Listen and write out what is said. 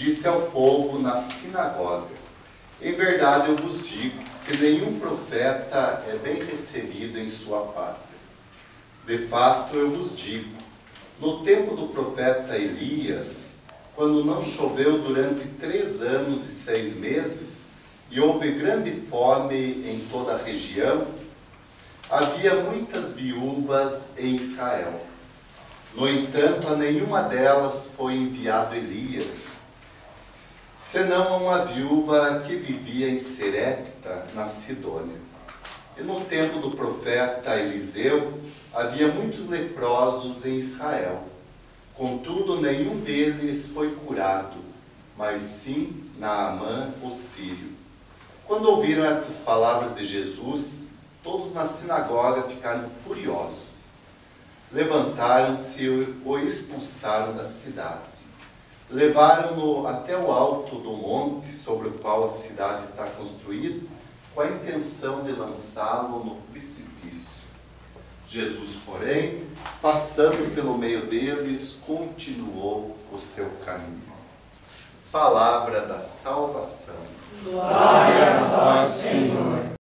disse ao povo na sinagoga: Em verdade eu vos digo que nenhum profeta é bem recebido em sua pátria. De fato eu vos digo: no tempo do profeta Elias, quando não choveu durante três anos e seis meses, e houve grande fome em toda a região, havia muitas viúvas em Israel. No entanto, a nenhuma delas foi enviado Elias, senão a uma viúva que vivia em Serepta, na Sidônia. E no tempo do profeta Eliseu, havia muitos leprosos em Israel. Contudo, nenhum deles foi curado, mas sim Naamã, o sírio. Quando ouviram estas palavras de Jesus, todos na sinagoga ficaram furiosos. Levantaram-se e o expulsaram da cidade. Levaram-no até o alto do monte sobre o qual a cidade está construída, com a intenção de lançá-lo no precipício. Jesus, porém, passando pelo meio deles, continuou o seu caminho. Palavra da salvação. Glória.